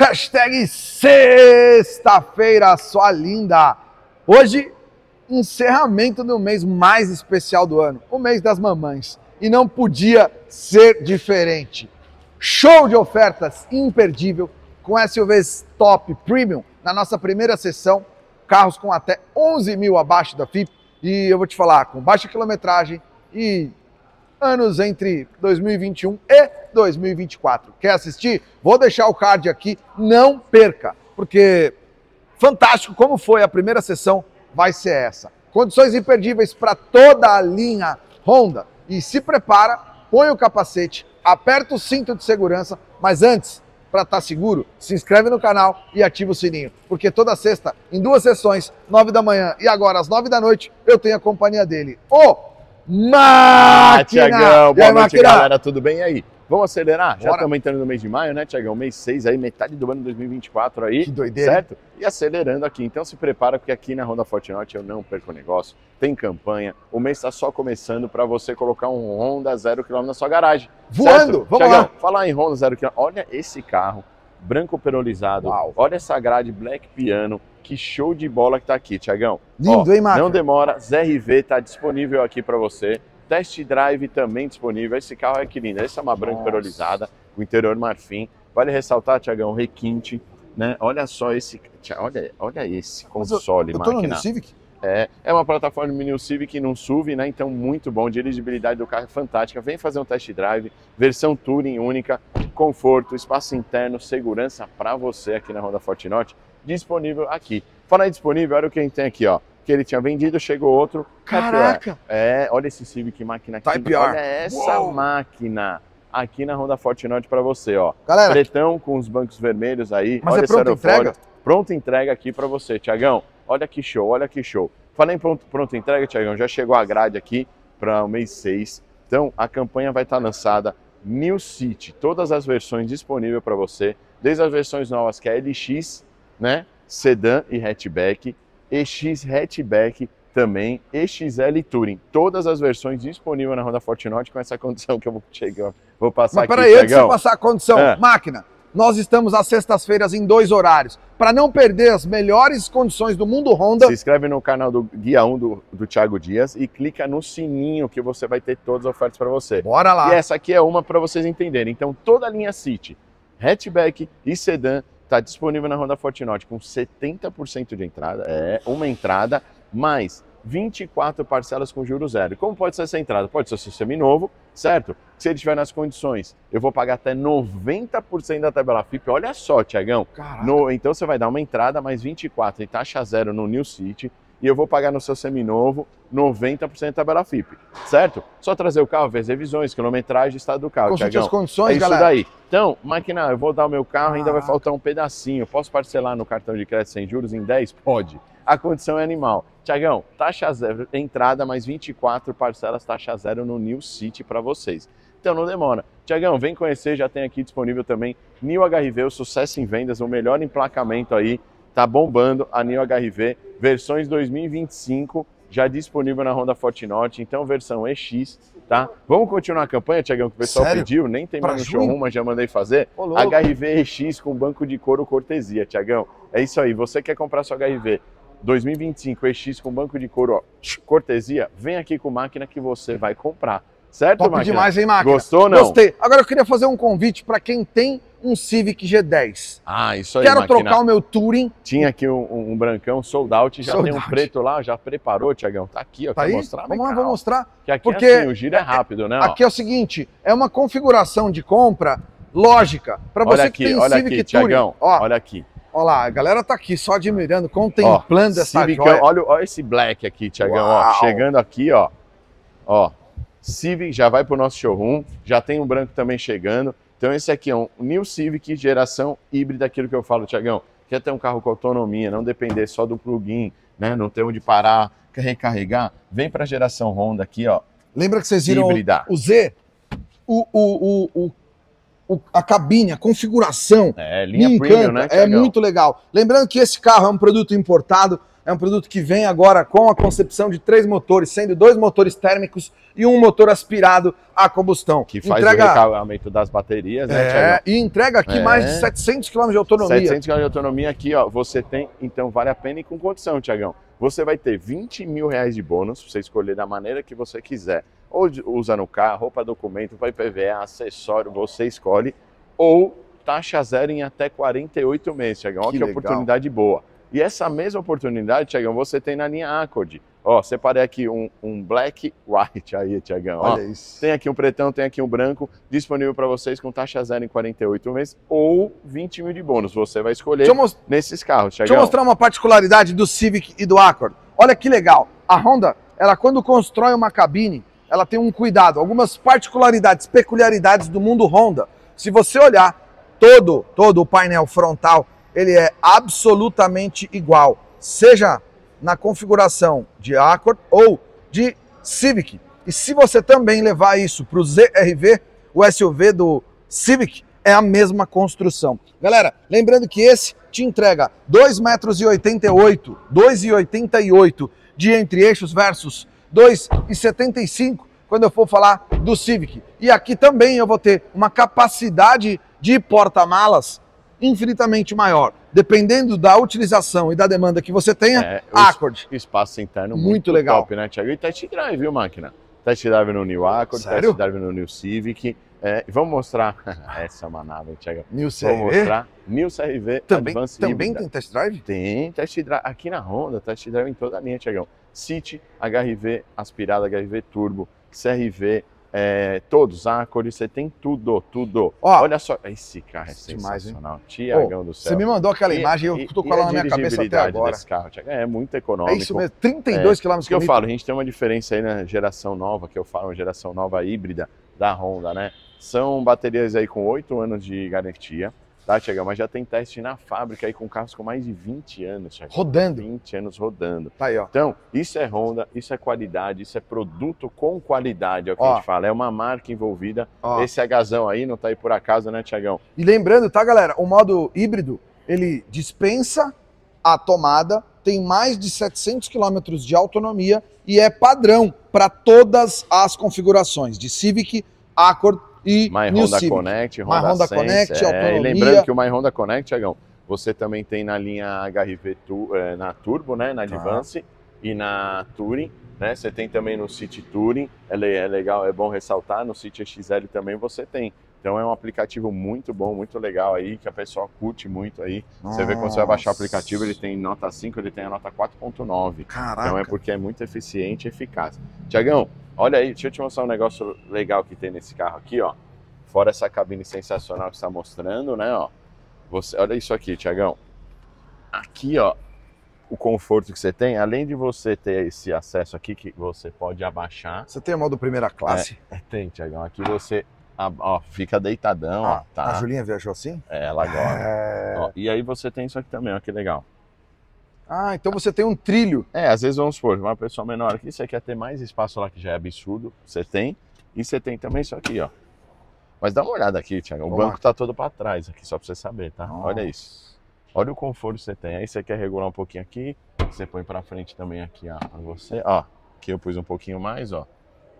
Hashtag sexta-feira, sua linda. Hoje, encerramento do mês mais especial do ano, o mês das mamães. E não podia ser diferente. Show de ofertas imperdível com SUVs top premium na nossa primeira sessão. Carros com até 11 mil abaixo da FIP. E eu vou te falar, com baixa quilometragem e anos entre 2021 e 2024. Quer assistir? Vou deixar o card aqui, não perca, porque fantástico como foi a primeira sessão, vai ser essa. Condições imperdíveis para toda a linha Honda. E se prepara, põe o capacete, aperta o cinto de segurança, mas antes, para estar tá seguro, se inscreve no canal e ativa o sininho, porque toda sexta, em duas sessões, nove da manhã e agora às nove da noite, eu tenho a companhia dele, o Máquina! Ah, Tiagão, boa aí, noite, máquina? galera, tudo bem aí? Vamos acelerar? Bora. Já estamos entrando no mês de maio, né, Tiagão? Mês 6 aí, metade do ano 2024 aí. Que doideira. Certo? E acelerando aqui. Então se prepara, porque aqui na Honda Fortinote eu não perco negócio. Tem campanha. O mês está só começando para você colocar um Honda zero quilômetro na sua garagem. Voando! Certo? Vamos Tiagão, lá! Falar em Honda zero quilômetro. Olha esse carro branco perolizado. Uau. Olha essa grade Black Piano. Que show de bola que tá aqui, Tiagão. Lindo, Ó, hein, Marcos? Não demora, ZRV está disponível aqui para você. Test Drive também disponível. Esse carro é que lindo. Essa é uma branca perolizada, o interior marfim. Vale ressaltar, Tiagão, requinte, né? Olha só esse, olha, olha esse console, eu, eu máquina. No Civic? É, é uma plataforma mini Civic num SUV, né? Então muito bom, dirigibilidade do carro é fantástica. Vem fazer um test drive, versão Touring única, conforto, espaço interno, segurança para você aqui na Honda Fortinote, disponível aqui. Fala aí disponível, olha o que a gente tem aqui, ó que ele tinha vendido, chegou outro. Caraca! É, olha esse Civic máquina aqui. Type olha essa Uou. máquina aqui na Honda Fortinote para você, ó. Galera, pretão com os bancos vermelhos aí. Mas olha é pronta entrega? Pronta entrega aqui para você, Tiagão. Olha que show, olha que show. Falei em pronto, pronta entrega, Tiagão, já chegou a grade aqui para o mês 6. Então, a campanha vai estar tá lançada New City, todas as versões disponíveis para você, desde as versões novas que é LX, né, sedã e hatchback, EX hatchback também, EXL Touring. Todas as versões disponíveis na Honda Fortinote com essa condição que eu vou, chegar, vou passar Mas aqui. Mas peraí, antes de passar a condição, é. máquina, nós estamos às sextas-feiras em dois horários. Para não perder as melhores condições do mundo Honda. Se inscreve no canal do Guia 1 do, do Thiago Dias e clica no sininho que você vai ter todas as ofertas para você. Bora lá. E essa aqui é uma para vocês entenderem. Então, toda a linha City, hatchback e sedã Está disponível na Honda Fortinote com 70% de entrada, é uma entrada, mais 24 parcelas com juros zero. Como pode ser essa entrada? Pode ser seu seminovo, certo? Se ele estiver nas condições, eu vou pagar até 90% da tabela FIP. Olha só, Tiagão. Então você vai dar uma entrada mais 24 em taxa zero no New City e eu vou pagar no seu seminovo 90% da tabela FIP, certo? Só trazer o carro, ver as revisões, quilometragem, estado do carro, Consulte as condições, é isso galera. daí. Então, máquina, eu vou dar o meu carro, ainda vai faltar um pedacinho. Posso parcelar no cartão de crédito sem juros em 10? Pode. A condição é animal. Tiagão, taxa zero, entrada mais 24 parcelas, taxa zero no New City para vocês. Então não demora. Tiagão, vem conhecer, já tem aqui disponível também New HRV, o sucesso em vendas, o melhor emplacamento aí Tá bombando a Neo HRV, versões 2025, já disponível na Honda Fortinote, então versão EX, tá? Vamos continuar a campanha, Tiagão, que o pessoal Sério? pediu, nem tem mais no showroom, mas já mandei fazer. HRV EX com banco de couro cortesia, Tiagão. É isso aí, você quer comprar sua HRV 2025 EX com banco de couro ó, cortesia, vem aqui com máquina que você vai comprar. Certo, Top máquina? demais, hein, máquina? Gostou ou não? Gostei. Agora eu queria fazer um convite para quem tem um Civic G10. Ah, isso aí, Quero máquina. trocar o meu Touring. Tinha aqui um, um brancão sold out, já Sold tem um out. preto lá, já preparou, Tiagão. Tá aqui, ó. Tá quer aí? mostrar? Vamos lá, vou mostrar. Que aqui Porque assim, o giro é rápido, né? ó. Aqui é o seguinte, é uma configuração de compra lógica para você olha que aqui, tem olha Civic aqui, Touring. Tiagão. Ó, Olha aqui. ó lá, a galera tá aqui só admirando, Ó, contemplando essa Civicão, joia. olha, olha esse black aqui, Tiagão. Ó, chegando aqui, ó. Ó, Civic já vai pro nosso showroom, já tem um branco também chegando. Então esse aqui é um New Civic geração híbrida, aquilo que eu falo, Tiagão. Quer ter um carro com autonomia, não depender só do plug-in, né? Não ter onde parar, recarregar. Vem para a geração Honda aqui, ó. Lembra que vocês viram o, Híbrida. o Z? O, o, o, o, o- a cabine, a configuração. É, linha me premium, encanta, né, é muito legal. Lembrando que esse carro é um produto importado, É um produto que vem agora com a concepção de três motores, sendo dois motores térmicos e um motor aspirado a combustão. Que faz entrega... o recarregamento das baterias, né, É, e entrega aqui É. mais de 700 km de autonomia. 700 km de autonomia aqui, ó, você tem, então vale a pena e com condição, Tiagão. Você vai ter 20 mil reais de bônus, pra você escolher da maneira que você quiser. Ou usa no carro, ou para documento, para IPVA, acessório, você escolhe. Ou taxa zero em até 48 meses, Tiagão. Olha Que que oportunidade boa. E essa mesma oportunidade, Tiagão, você tem na linha Accord. Ó, separei aqui um, um black white aí, Tiagão. ó. Olha isso. Tem aqui um pretão, tem aqui um branco, disponível para vocês com taxa zero em 48 meses ou 20 mil de bônus. Você vai escolher Deixa eu, mos- nesses carros, deixa eu mostrar uma particularidade do Civic e do Accord. Olha que legal. A Honda, ela quando constrói uma cabine, ela tem um cuidado, algumas particularidades, peculiaridades do mundo Honda. Se você olhar todo, todo o painel frontal, ele é absolutamente igual, seja na configuração de Accord ou de Civic. E se você também levar isso para o ZRV, o SUV do Civic, é a mesma construção. Galera, lembrando que esse te entrega 2,88 metros, 2,88 de entre-eixos versus 2,75 quando eu for falar do Civic. E aqui também eu vou ter uma capacidade de porta-malas infinitamente maior. Dependendo da utilização e da demanda que você tenha, É, Accord. espaço interno Muito muito, legal. top, né, Thiago? E test drive, viu, máquina? Test drive no New Accord, Sério? test drive no New Civic. É, vamos mostrar essa hein, Thiago. New Vamos mostrar New CRV Também, Advanced também Hybrid. tem test drive? Tem test drive aqui na Honda, test drive em toda a linha, Tiagão. City, HRV, aspirada, HRV Turbo, CRV, é, todos, Accord, você tem tudo, tudo. Ó, Olha só, esse carro é sensacional. Tiagão do céu. Você me mandou aquela E- imagem, eu e- tô com ela a na minha cabeça até agora. desse carro, é muito É econômico. isso mesmo, 32 km Isso que eu falo, a gente tem uma diferença aí na geração nova, que eu falo, uma geração nova híbrida da Honda, né? São baterias aí com 8 anos de garantia, tá, Tiagão? Mas já tem teste na fábrica aí com carros com mais de 20 anos, Tiagão. Rodando. 20 anos rodando. Tá aí, ó. Então, isso é Honda, isso é qualidade, isso é produto com qualidade, é o que Ó. a gente fala. É uma marca envolvida. ó. Esse Hzão aí não tá aí por acaso, né, Tiagão? E lembrando, tá, galera? O modo híbrido, ele dispensa a tomada, tem mais de 700 km de autonomia e é padrão para todas as configurações de Civic, Accord e My New Honda Civic. Connect, My Honda, Honda Sense, Connect, é, autonomia. E lembrando que o My Honda Connect, Tiagão, você também tem na linha HRV eh, na Turbo, né, na Tá. Advance e na Touring, né? Você tem também no City Touring, é, é legal, é bom ressaltar, no City XL também você tem. Então é um aplicativo muito bom, muito legal aí, que a pessoa curte muito aí. Você vê quando você vai baixar o aplicativo, ele tem nota 5, ele tem a nota 4.9. Caraca. Então é porque é muito eficiente e eficaz. Tiagão, olha aí, deixa eu te mostrar um negócio legal que tem nesse carro aqui, ó. Fora essa cabine sensacional que você está mostrando, né, ó. Você, olha isso aqui, Tiagão. Aqui, ó, o conforto que você tem, além de você ter esse acesso aqui que você pode abaixar. Você tem o modo primeira classe? É, tem, Tiagão. Aqui você a- ó, fica deitadão, Ah, ó, tá? A Julinha viajou assim? É, ela agora. É. Ó, e aí você tem isso aqui também, ó, que legal. Ah, então você tem um trilho. É, às vezes vamos supor, uma pessoa menor aqui, você quer ter mais espaço lá que já é absurdo, você tem, e você tem também isso aqui, ó. Mas dá uma olhada aqui, Thiago, o banco tá todo para trás aqui, só para você saber, tá? Nossa. Olha isso. Olha o conforto que você tem. Aí você quer regular um pouquinho aqui, você põe para frente também aqui, pra você. Ó, aqui eu pus um pouquinho mais, ó.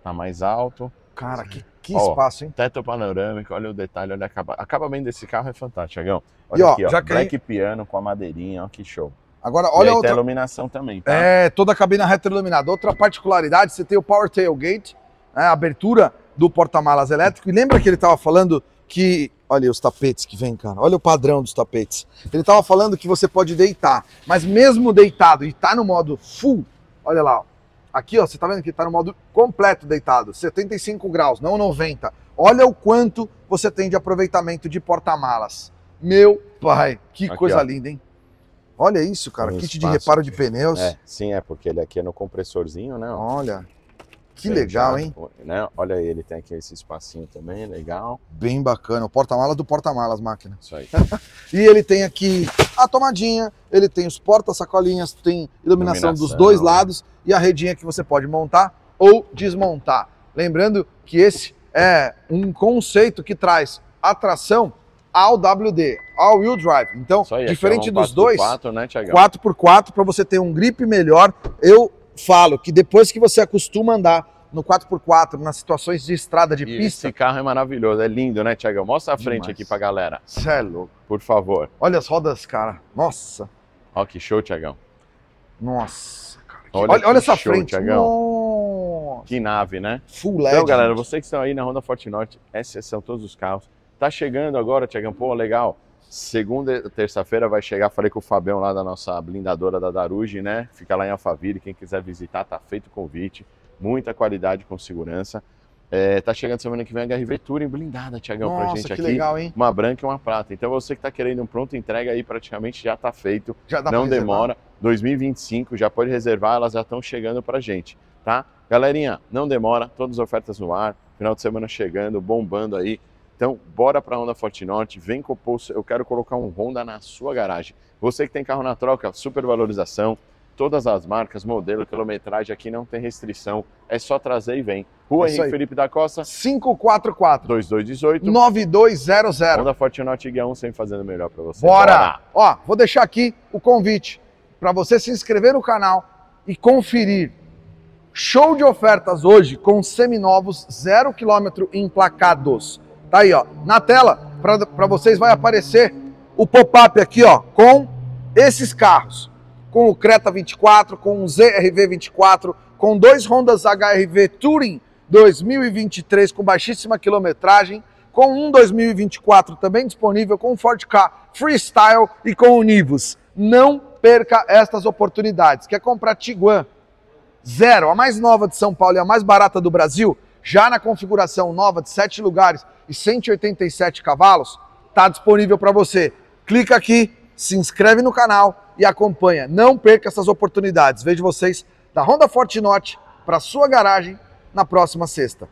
Tá mais alto. Cara, que, que Ó, espaço, hein? Teto panorâmico, olha o detalhe, olha acaba. Acabamento desse carro é fantástico, Thiagão. E, Olha ó, aqui, ó. já que Black piano com a madeirinha, ó, que show. Agora, e olha aí outra. tem a iluminação também, tá? É, toda a cabine retroiluminada. Outra particularidade, você tem o Power Tailgate, né, a abertura do porta-malas elétrico. E lembra que ele estava falando que. Olha os tapetes que vem, cara. Olha o padrão dos tapetes. Ele estava falando que você pode deitar, mas mesmo deitado e tá no modo full, olha lá, ó. Aqui, ó, você tá vendo que tá no modo completo deitado, 75 graus, não 90. Olha o quanto você tem de aproveitamento de porta-malas. Meu pai, que Aqui, coisa ó. linda, hein? Olha isso, cara, um kit de reparo de pneus. É, sim, é porque ele aqui é no compressorzinho, né? ó. Olha, que legal, já, hein? Né? Olha aí, ele tem aqui esse espacinho também, legal. Bem bacana. O porta-malas do porta-malas, máquina. Isso aí. E ele tem aqui a tomadinha, ele tem os porta-sacolinhas, tem iluminação, dos Iluminação. dois lados e a redinha que você pode montar ou desmontar. Lembrando que esse é um conceito que traz atração All WD, All Wheel Drive. Então, aí, diferente aqui é um dos dois, 4x4, né, Tiagão? 4x4 para você ter um grip melhor. Eu falo que depois que você acostuma a andar no 4x4 nas situações de estrada de E pista, Esse carro é maravilhoso, é lindo, né, Tiagão? Mostra a frente Demais. aqui pra galera, cê é louco. por favor. Olha as rodas, cara. Nossa, Ó que show, Tiagão. nossa, cara. Olha Olha, olha, essa show, frente. Thiagão. Nossa. Que nave, né? Full LED. Então, galera, vocês que estão aí na Honda Forte Norte, esses são todos os carros. Tá chegando agora, Tiagão, pô, legal. Segunda e terça-feira vai chegar, falei com o Fabião lá da nossa blindadora da Daruge, né? Fica lá em Alphaville, quem quiser visitar, tá feito o convite. Muita qualidade com segurança. É, tá chegando semana que vem a HRV Touring blindada, Tiagão, pra gente que aqui. legal, hein? Uma branca e uma prata. Então você que tá querendo um pronto entrega aí, praticamente já tá feito Já dá não demora. 2025 já pode reservar, elas já estão chegando pra gente, tá? Galerinha, não demora, todas as ofertas no ar, final de semana chegando, bombando aí. Então, bora pra Honda Forte Norte, vem com o pulso, eu quero colocar um Honda na sua garagem. Você que tem carro na troca, super valorização, todas as marcas, modelo, quilometragem, aqui não tem restrição, é só trazer e vem. Rua É Henrique. Felipe da Costa, 544 2218, 9200. Honda Forte Norte Guia 1, sempre fazendo melhor pra você. Bora! Ó, vou deixar aqui o convite para você se inscrever no canal e conferir. Show de ofertas hoje com seminovos, zero quilômetro emplacados. Tá aí, ó. Na tela, para vocês vai aparecer o pop-up aqui, ó, com esses carros. Com o Creta 24, com o ZRV 24, com dois Hondas HRV Touring 2023 com baixíssima quilometragem, com um 2024 também disponível com o Ford Ka Freestyle e com o Nivus. Não perca estas oportunidades. Quer comprar Tiguan Zero, a mais nova de São Paulo e a mais barata do Brasil, já na configuração nova de 7 lugares e 187 cavalos, está disponível para você. Clica aqui, se inscreve no canal e acompanha. Não perca essas oportunidades. Vejo vocês da Honda Forte Norte para sua garagem na próxima sexta.